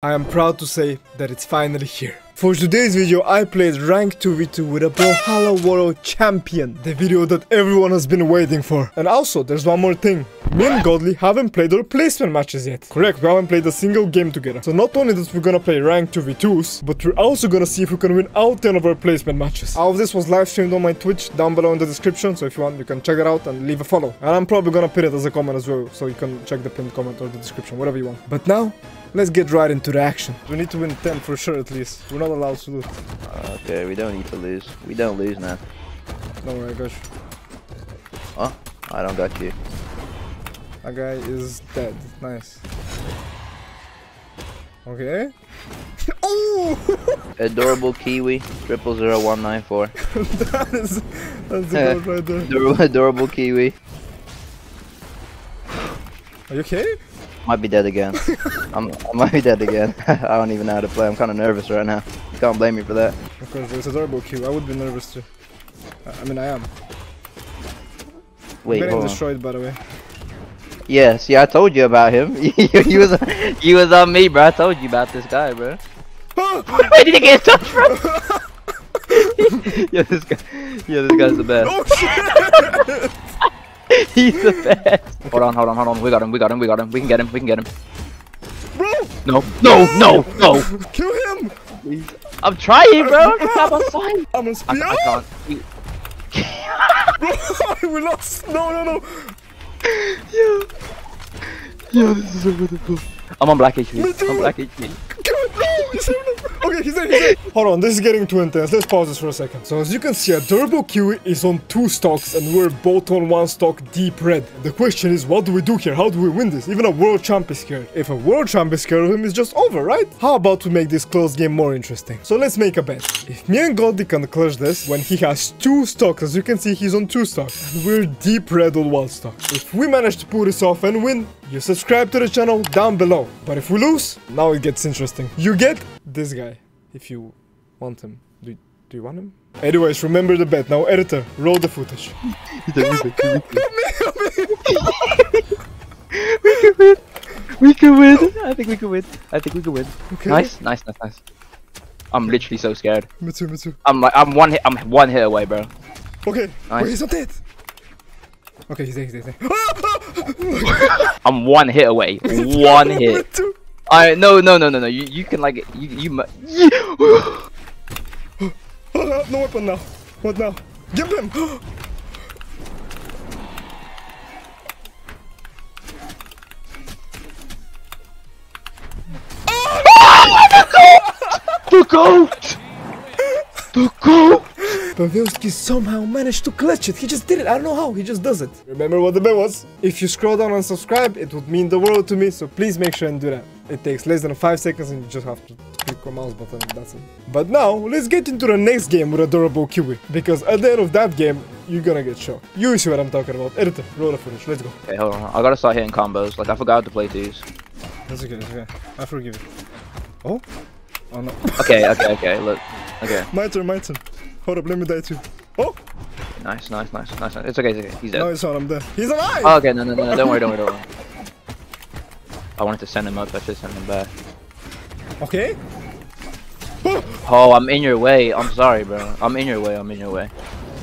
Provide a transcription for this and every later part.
I am proud to say that it's finally here. For today's video, I played Rank 2v2 with a Brawlhalla World Champion. The video that everyone has been waiting for. And also, there's one more thing. Me and Godly haven't played our placement matches yet. Correct, we haven't played a single game together. So not only that we're gonna play Rank 2v2s, but we're also gonna see if we can win all 10 of our placement matches. All of this was live streamed on my Twitch down below in the description, so if you want, you can check it out and leave a follow. And I'm probably gonna pin it as a comment as well, so you can check the pinned comment or the description, whatever you want. But now, Let's get right into the action. We need to win 10 for sure at least. We're not allowed to lose. Okay, we don't need to lose. We don't lose now. Don't worry, I got you. Oh, I don't got you. That guy is dead. Nice. Okay. oh! Adorable Kiwi, triple zero one nine four. that is that's the right there. Adorable, adorable Kiwi. Are you okay? I might be dead again. I'm, I might be dead again. I don't even know how to play. I'm kind of nervous right now. You can't blame me for that. Of course, it's a adorable I would be nervous too. I I mean, I am. Wait, I'm getting hold on. destroyed, by the way. Yeah, see, I told you about him. you was you was on me, bro. I told you about this guy, bro. Where did he get touched from? yeah, this guy. Yeah, this guy's the best. Oh shit! He's the best. Hold on, hold on, hold on. We got him. We got him. We got him. We can get him. We can get him. Bro! No, no, no, no. Kill him! I'm trying, bro. I'm on fire. I'm gonna I, speed I can't. We- Bro, we lost! No, no, no! Yo, yo, this is so wonderful. I'm on black HP. Me. I'm on black HP. Okay, he's dead, he's dead. Hold on, this is getting too intense. Let's pause this for a second. So as you can see, Adorable Kiwi is on two stocks and we're both on one stock deep red. The question is, what do we do here? How do we win this? Even a world champ is scared. If a world champ is scared of him, it's just over, right? How about we make this close game more interesting? So let's make a bet. If me and Godly can clutch this, when he has two stocks, as you can see, he's on two stocks. And we're deep red on one stock. If we manage to pull this off and win, you subscribe to the channel down below. But if we lose, now it gets interesting. You get this guy, if you want him. Do, do you want him? Anyways, remember the bet. Now, editor, roll the footage. we can win. We can win. I think we can win. I think we can win. Okay. Nice, nice, nice, nice. I'm literally so scared. Me too, me too. I'm like, I'm one hit. I'm one hit away, bro. Okay. Nice. Wait, he's not dead. Okay, he's dead, he's dead. He's dead. I'm one hit away. One Me hit. Too. I no no no no no. You you can like you you. mu- Oh, no weapon now. What now? Give him. The goat. The goat. Pavelski somehow managed to clutch it. He just did it. I don't know how. He just does it. Remember what the bet was? If you scroll down and subscribe, it would mean the world to me. So please make sure and do that. It takes less than 5 seconds and you just have to click a mouse button and that's it. But now, let's get into the next game with Adorable Kiwi. Because at the end of that game, you're gonna get shocked. You see what I'm talking about. Editor, roll the footage. Let's go. Okay, hold on. I gotta start hitting combos. Like I forgot to play these. That's okay, that's okay. I forgive you. Oh? Oh no. Okay, okay, okay. Look. Okay. my turn, my turn. Hold up, let me die too. Oh! Nice, nice, nice, nice. nice. It's okay. It's okay. He's dead. No, it's not, I'm dead. He's alive! Oh, okay, no, no, no, no, don't worry, don't worry, don't worry. I wanted to send him up, I should send him back. okay. Oh! I'm in your way. I'm sorry, bro. I'm in your way. I'm in your way.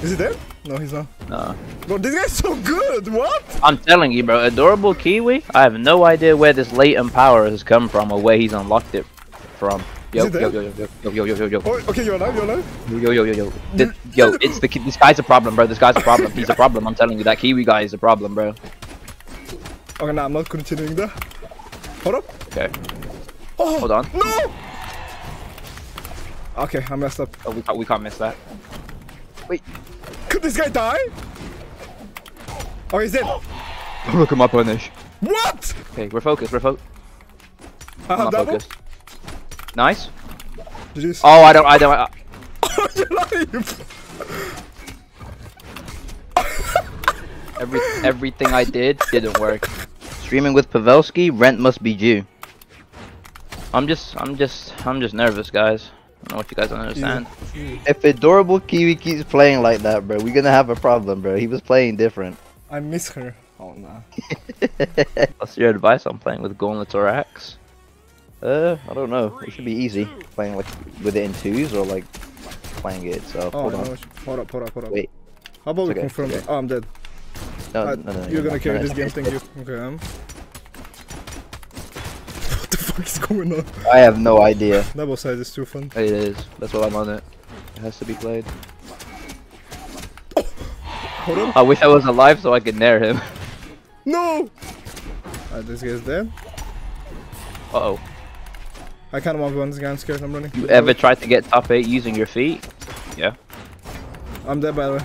Is he dead? No, he's not. No. Bro, this guy's so good! What? I'm telling you, bro. Adorable Kiwi. I have no idea where this latent power has come from or where he's unlocked it from. Yo, yo, there? yo, yo, yo, yo, yo, yo, yo, Oh, okay, you're alive, you're alive. yo, yo, yo, yo, yo. Th- Yo, it's the ki- this guy's a problem, bro. This guy's a problem. He's a problem. I'm telling you, that Kiwi guy is a problem, bro. Okay, nah, I'm not continuing that. Hold up. Okay, Oh, hold on. No! Okay, I messed up. Oh, we can't, we can't miss that. Wait. Could this guy die? Oh, he's dead. Look at my punish. What? Okay, we're focused. We're focused. I I'm have double. focused. Nice. Did you? Oh, I don't. I don't. I, Oh, you're alive! Every everything I did didn't work. Streaming with Pavelski, rent must be due. I'm just I'm just I'm just nervous, guys. I don't know what you guys don't understand. If adorable Kiwi keeps playing like that, bro, we're gonna have a problem, bro. He was playing different. I miss her. Oh, nah. What's your advice on playing with Gauntlets or Axe? Uh, I don't know. It should be easy playing like with it in twos or like playing it itself. Oh, Hold no, on. hold up, hold up, hold up. Wait. How about we okay, confirm? okay. Oh, I'm dead. No, Uh, no, no, no, you're gonna carry this game, thank you. Okay, um. what the fuck is going on? I have no idea. Double side is too fun. It is. That's why I'm on it. It has to be played. Hold up. I wish I was alive so I could nair him. No! Uh, this guy's dead. Uh oh. I kind of want one. This guy, I'm scared. I'm running. You ever tried to get top 8 using your feet? Yeah. I'm dead, by the way.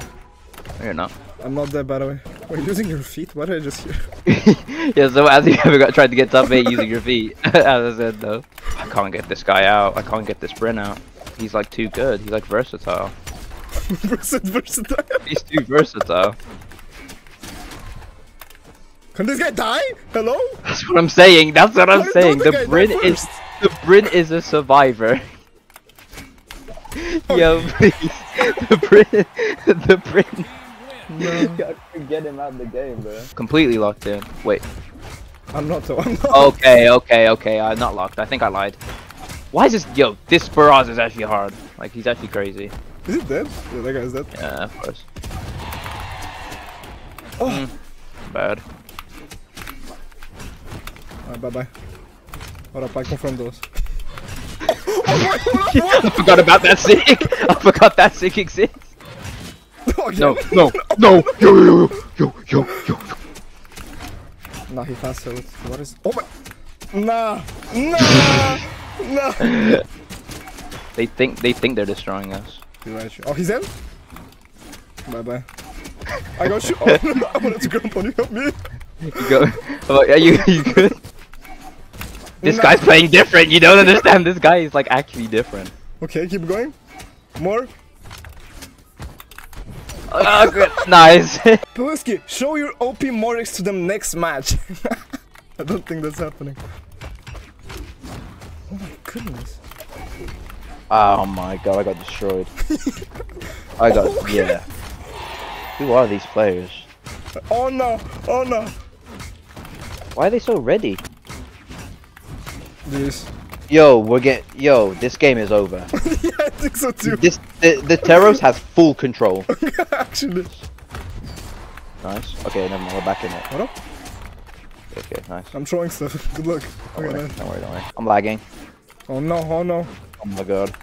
No, you're not. I'm not dead, by the way. Using your feet? What did I just hear? yeah, so as you ever got tried to get top 8 using your feet? as I said, though. I can't get this guy out. I can't get this sprint out. He's like too good. He's like versatile. Versatile. He's too versatile. Can this guy die? Hello? That's what I'm saying. That's what I'm saying. the Brynn is the Brynn is a survivor. Oh. Yo, please. The Brynn, the Brynn. No. I can get him out of the game, bro. Completely locked in. Wait. I'm not though. I'm not. Okay, okay, okay. I'm not locked. I think I lied. Why is this? Yo, this Baraz is actually hard. Like he's actually crazy. Is it dead? Yeah, that guy's dead. Yeah, of course. Oh. Hmm. Bad. Alright, bye bye. Hold up, I confirm those. I forgot about that sick. I forgot that sick exists. Oh, again? No, no, no. Yo, yo, yo, yo, yo, yo. Nah, he fast. What is? Oh my! Nah, nah, nah. They think they think they're destroying us. Oh, he's in. Bye bye. I got shoot. Oh, no, I wanted to grab on you. Help me. You go. Oh, are you you good? This Nah. guy's playing different. You don't understand. This guy is like actually different. Okay, keep going. More. Oh, good. Nice. Pavelski, show your OP Mordex to them next match. I don't think that's happening. Oh my goodness. oh my god, I got destroyed. I got oh, yeah. Who are these players? Oh no! Oh no! Why are they so ready? This. Yo, we're get yo. This game is over. yeah, I think so too. This the the Teros has full control. Actually. Nice. Okay, never mind. We're back in it. What up? Okay, nice. I'm throwing stuff. Good luck. Don't Okay, worry. Don't worry. Don't worry. I'm lagging. Oh no! Oh no! Oh my god.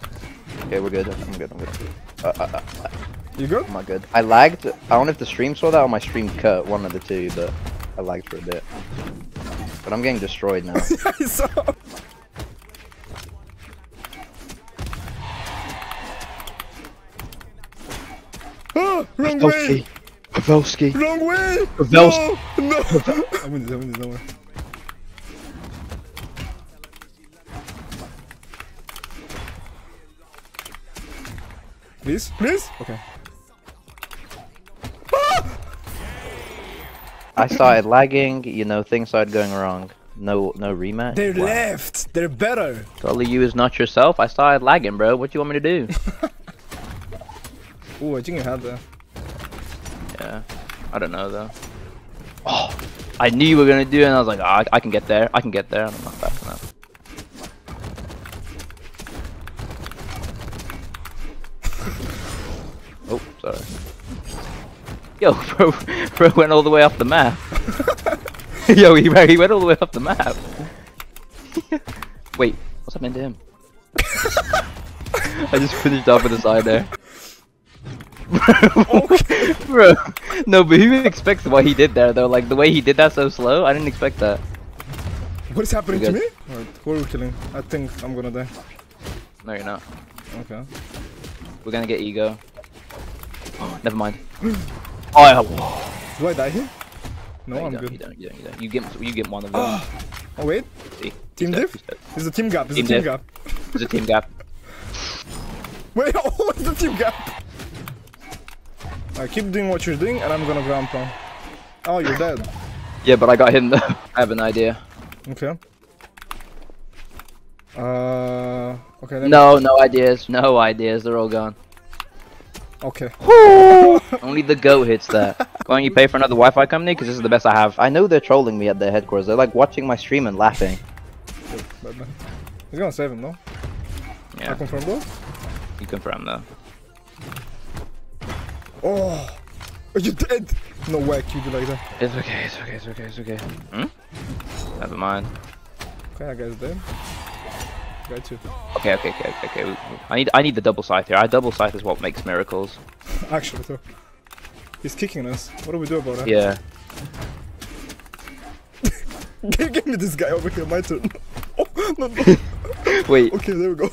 Okay, we're good. I'm good. I'm good. Uh, uh, uh, uh, You good? oh my god. I lagged. I don't know if the stream saw that or my stream cut. One of the two, but I lagged for a bit. But I'm getting destroyed now. I saw. Wrong way! Pavelski. Wrong way! Pavelski. No! No! I win this, I win this, don't worry. Please? Please? Okay. Ah! I started lagging. You know, things started going wrong. No, no rematch. They're Wow. left! They're better! Probably you is not yourself. I started lagging, bro. What do you want me to do? Ooh, I think you had that. Yeah, I don't know though. Oh, I knew you were gonna do it, and I was like, ah, I, I can get there. I can get there. I'm not fast enough. oh, sorry. Yo, bro, bro went all the way off the map. Yo, he, he went all the way off the map. Wait, what's happening to him? I just finished off with a side there. Bro, no, but who expects what he did there though? Like the way he did that so slow, I didn't expect that. What is happening to me? Alright, who are we killing? I think I'm gonna die. No, you're not. Okay. We're gonna get ego. Oh, never mind. Oh, yeah. Do I die here? No, No, I'm don't, good. You don't, you don't, you don't. You get, you get one of them. Oh wait, See? team He's dead, diff? he's dead. It's a team gap, it's Team a team diff. gap. There's a team gap. Wait, oh, it's a team gap! Alright, keep doing what you're doing and I'm gonna ground pound. Oh, you're dead. Yeah, but I got him though. I have an idea. Okay. Uh, okay, No, no ideas. No ideas. They're all gone. Okay. Only the goat hits that. Why don't you pay for another Wi-Fi company? Because this is the best I have. I know they're trolling me at their headquarters. They're like watching my stream and laughing. He's gonna save him, no? I Yeah, confirm though. you confirm though. Oh, are you dead? No way, you do like that. It's okay, it's okay, it's okay, it's okay. Hmm? Never mind. Okay, that guy's dead. Got you. Okay, okay, okay, okay, okay. we- we- I need, I need the double scythe here. I double scythe is what makes miracles. Actually, though. He's kicking us. What do we do about that? Yeah. give, give me this guy over here, my turn. Oh, no, no. Wait, Okay, there we go.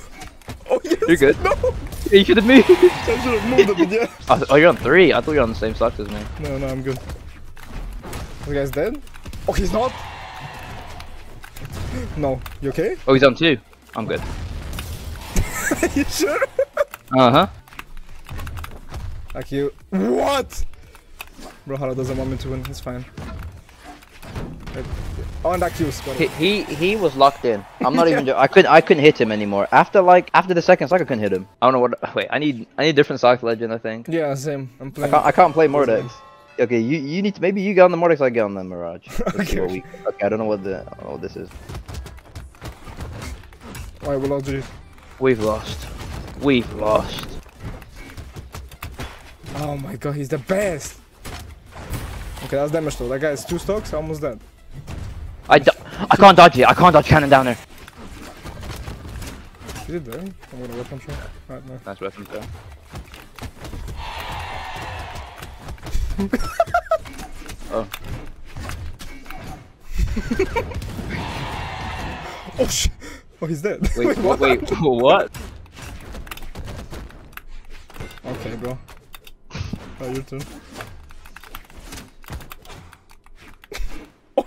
Oh, yes. You're good. No, you should have moved. I should have moved a bit, yeah. oh, oh, you're on three. I thought you were on the same stock as me. No, no, I'm good. The guy's dead? Oh, he's not? No. You okay? Oh, he's on two. I'm good. you sure? Uh huh. Like you. What? Bro, Hara doesn't want me to win. It's fine. Oh, that Q's. Got He, he he was locked in. I'm not even. I couldn't. I couldn't hit him anymore. After like after the second cycle, I couldn't hit him. I don't know what. Wait, I need I need a different Sock Legend. I think. Yeah, same. I'm I playing. can't. I can't play Mordex. Okay, you you need to maybe you get on the Mordex. I get on the Mirage. Okay, we. Okay, I don't know what the oh this is. Alright, well, I'll do. We've lost. We've lost. Oh my god, he's the best. Okay, that's damage though. That guy is two stocks, almost dead. I, can't dodge it. I can't dodge cannon down there. Is it there? I'm gonna weapon shot. Right, no. Nice weapon though. oh, Oh shit! Oh, he's dead. wait, wait, wait, what? Okay, bro. Oh, your turn.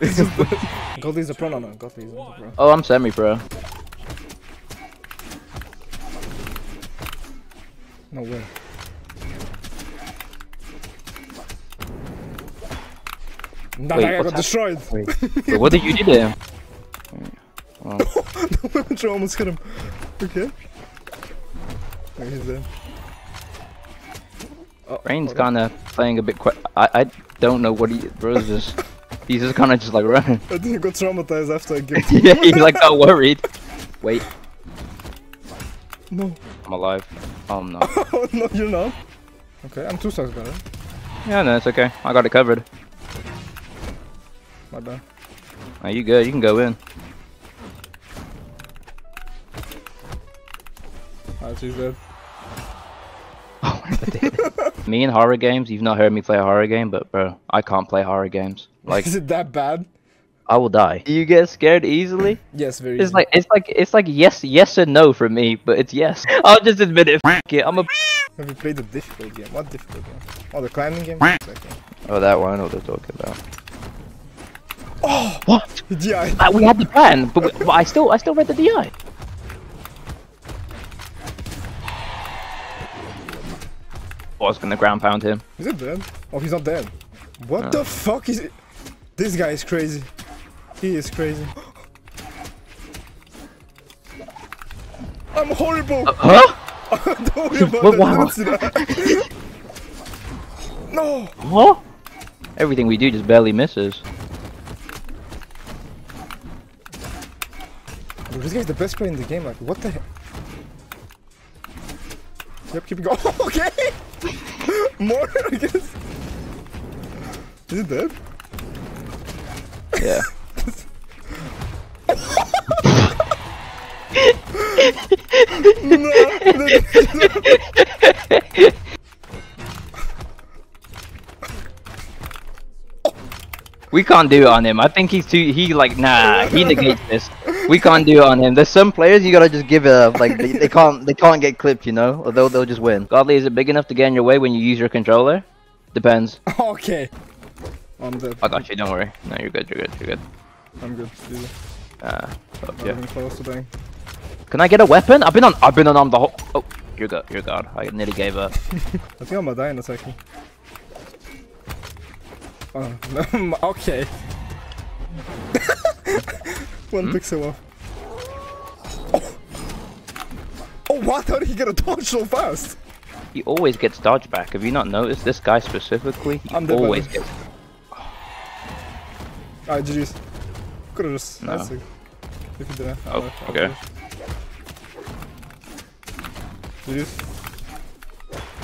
Oh, he's just dead. Godly's a pro, no, no. Godly's a pro. Oh, I'm semi pro. No way. Nah, Wait, that guy what's got destroyed. Wait, wait, what did you do to him? Oh, the weapon shot almost hit him. Okay. Okay, he's dead. Oh, Rain's hold kind of playing a bit quick. I I don't know what he. Bro's just. He's just kind of just like running. I think he got traumatized after I gave yeah, he like got worried. Wait, No. I'm alive. Oh no. Oh, no, you're not. Okay, I'm two stocks better. Yeah, no, it's okay. I got it covered. My bad. Are you good? You can go in. Alright, she's dead. Oh, Me in horror games, you've not heard me play a horror game, but bro, I can't play horror games. Like, Is it that bad? I will die. You get scared easily? Yes, very It's easy. like it's like it's like yes, yes and no for me, but it's yes. I'll just admit it. F it. I'm a. Have you played the difficult game? What difficult game? Oh, the climbing game? Second. Oh, that one. I know what they're talking about. Oh, what? DI. Uh, we had the plan, but, we, but I still, I still read the DI. I was gonna ground pound him. is it dead? Oh, he's not dead. What No. the uh. fuck is it? This guy is crazy. He is crazy. I'm horrible! Uh, huh? Don't worry about What- that. wow. Don't see that. no! What? Everything we do just barely misses. This guy's the best player in the game. Like, what the heck? Yep, keep going. okay! More, I guess. Is it dead? Yeah. no, We can't do it on him. I think he's too. He like nah. He negates this. We can't do it on him. There's some players you gotta just give it up. Like they, they can't. They can't get clipped. You know, or they'll they'll just win. Godly, is it big enough to get in your way when you use your controller? Depends. okay. I'm dead. I got you. Don't worry. No, you're good. You're good. You're good. I'm good. Easy. Uh, oh, Not yeah. even close to dying. Can I get a weapon? I've been on. I've been on arm the whole. Oh, you're good. You're god. I nearly gave up. I think I'm gonna die in a second. Oh, no, okay. One hmm? pixel off. Oh. oh, wow, how did he get a dodge so fast? He always gets dodge back. Have you not noticed this guy specifically? He I'm always dead. gets. Alright, GG's. Could've just. No. If you didn't. Oh, okay. GG's.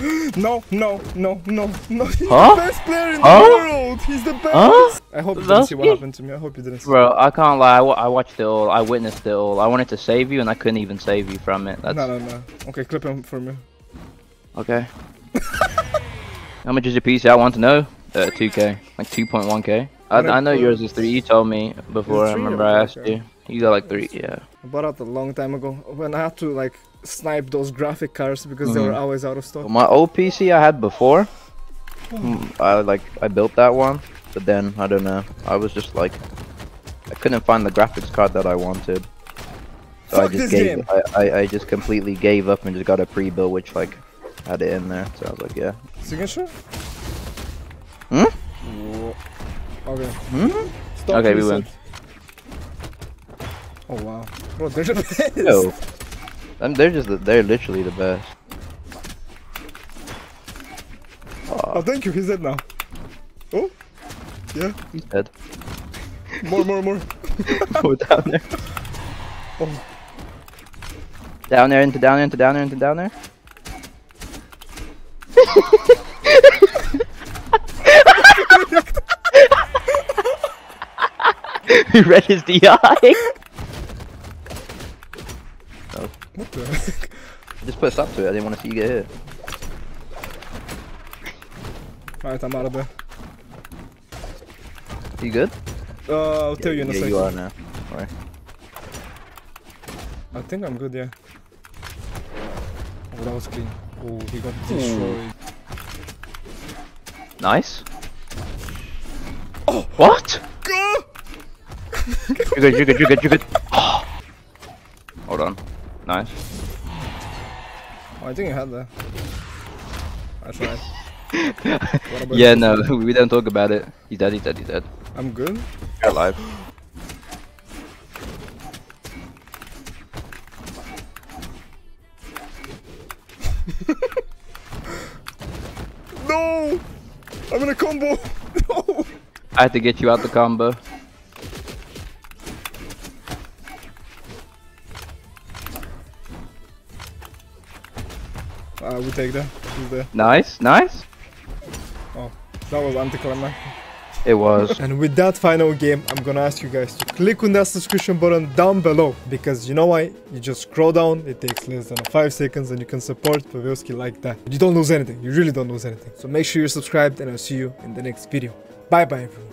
No, no, no, no, no. Huh? best player in the world! He's the best. Huh? I hope you didn't see what happened to me. I hope you didn't see. Bro, I can't lie. I, I watched it all. I witnessed it all. I wanted to save you, and I couldn't even save you from it. That's No, no, no. Okay, clip him for me. okay. How much is your PC? I want to know. Uh, 2k, like 2.1k. I, know yours is three. You told me before. I remember I asked you. You got like three. Yeah. I bought it a long time ago when I had to like snipe those graphic cards because they were Mhm. always out of stock. Well, my old PC I had before, mm, I like I built that one, but then I don't know. I was just like, I couldn't find the graphics card that I wanted. So I just this gave, game. I, I, I just completely gave up and just got a pre-built which like had it in there. So I was like, yeah. Signature? Hmm? Okay. Hmm? Stop Okay, we reset. win. Oh wow. Bro, they're the best. Yo, and they're just the, they're literally the best. Oh, thank you. He's dead now. Oh. Yeah. He's dead. More, more, more. Go down there. Oh. Down there, into down there, into down there, into down there. he read his DI. Oh. What the heck? I just put stop to it. I didn't want to see you get hit. Alright, I'm out of there. You good? Uh, I'll tell you in a yeah, second. you are now. Alright. I think I'm good, yeah. Oh, that was clean. Oh, he got Hmm. destroyed. Nice. Oh, what? Go! You're good. You're good. You're good. You're good. Hold on. Nice. Oh, I think you had that. I tried. About yeah, no, we don't talk about it. He's dead. He's dead. He's dead. I'm good. You're alive. No! I'm in a combo! No! I had to get you out the combo. Uh, we take that. He's there. Nice. Nice. That was anticlimactic. It was. And with that final game, I'm gonna ask you guys to click on that subscription button down below because you know why? You just scroll down, it takes less than 5 seconds and you can support Pavelski like that. You don't lose anything, you really don't lose anything. So make sure you're subscribed and I'll see you in the next video. Bye bye everyone.